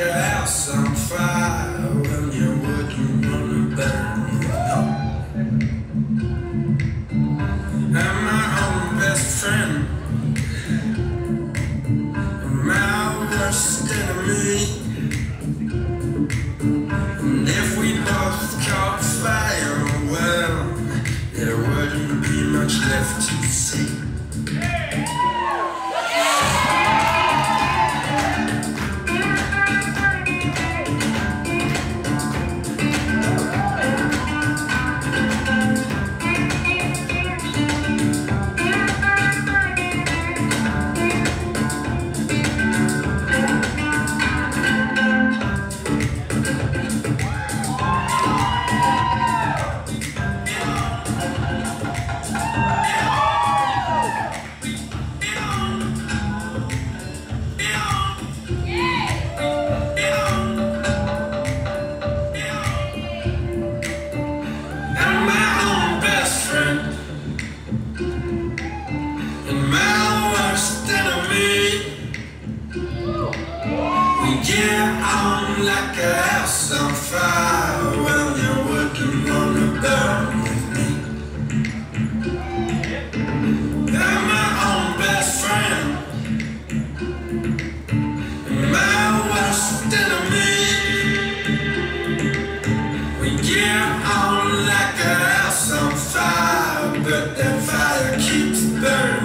a house like a house on fire when you're working on the burn with me. I'm my own best friend my worst enemy. We get on like a house on fire, but that fire keeps burning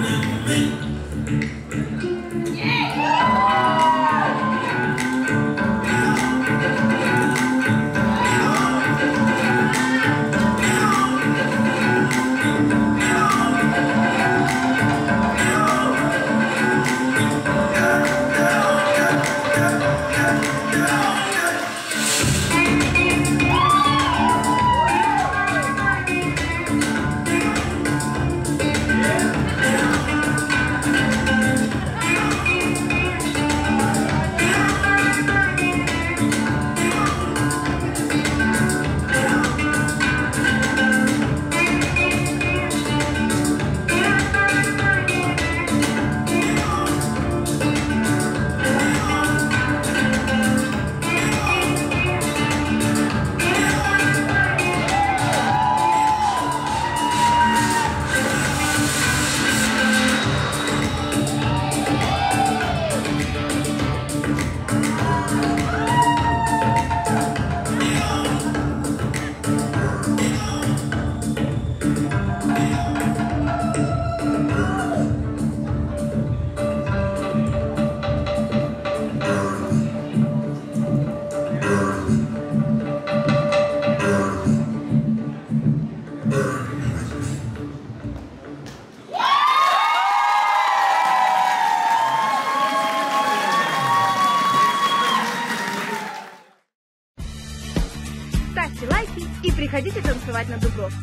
Ставьте лайки и приходите танцевать на Дубровку.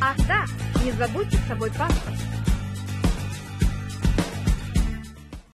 Ах да, не забудьте с собой паспорт.